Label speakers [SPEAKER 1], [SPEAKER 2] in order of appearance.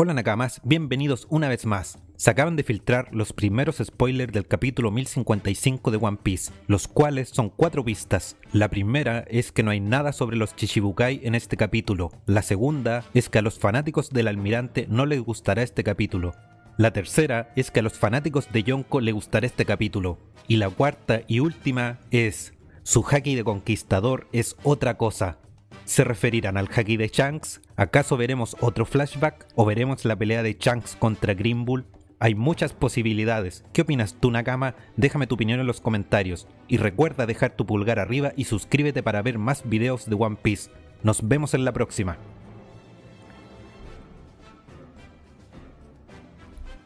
[SPEAKER 1] Hola Nakamas, bienvenidos una vez más. Se acaban de filtrar los primeros spoilers del capítulo 1055 de One Piece, los cuales son cuatro pistas. La primera es que no hay nada sobre los Chichibukai en este capítulo. La segunda es que a los fanáticos del almirante no les gustará este capítulo. La tercera es que a los fanáticos de Yonko le gustará este capítulo. Y la cuarta y última es, su haki de conquistador es otra cosa. ¿Se referirán al haki de Shanks? ¿Acaso veremos otro flashback? ¿O veremos la pelea de Shanks contra Green Bull? Hay muchas posibilidades. ¿Qué opinas tú, Nakama? Déjame tu opinión en los comentarios. Y recuerda dejar tu pulgar arriba y suscríbete para ver más videos de One Piece. Nos vemos en la próxima.